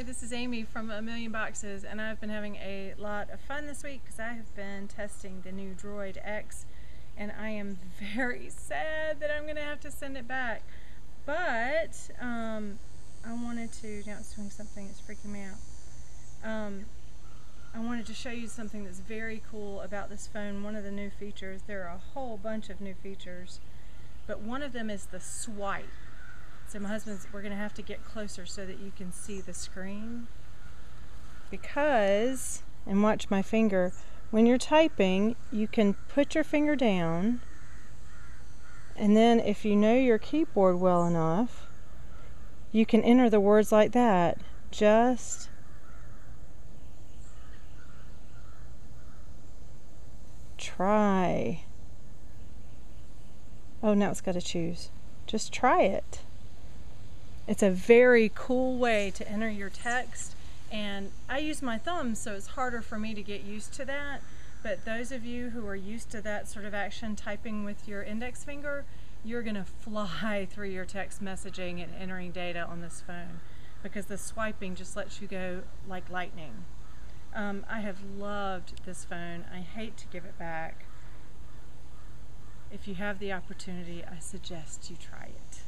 Hi, this is Amy from A Million Boxes, and I've been having a lot of fun this week because I have been testing the new Droid X, and I am very sad that I'm going to have to send it back. But um, I wanted to, now it's doing something that's freaking me out. Um, I wanted to show you something that's very cool about this phone. One of the new features, there are a whole bunch of new features, but one of them is the swipe. So my husband's, we're going to have to get closer so that you can see the screen. Because, and watch my finger, when you're typing, you can put your finger down, and then if you know your keyboard well enough, you can enter the words like that. Just try. Oh, now it's got to choose. Just try it. It's a very cool way to enter your text and I use my thumb so it's harder for me to get used to that but those of you who are used to that sort of action typing with your index finger you're going to fly through your text messaging and entering data on this phone because the swiping just lets you go like lightning. Um, I have loved this phone. I hate to give it back. If you have the opportunity, I suggest you try it.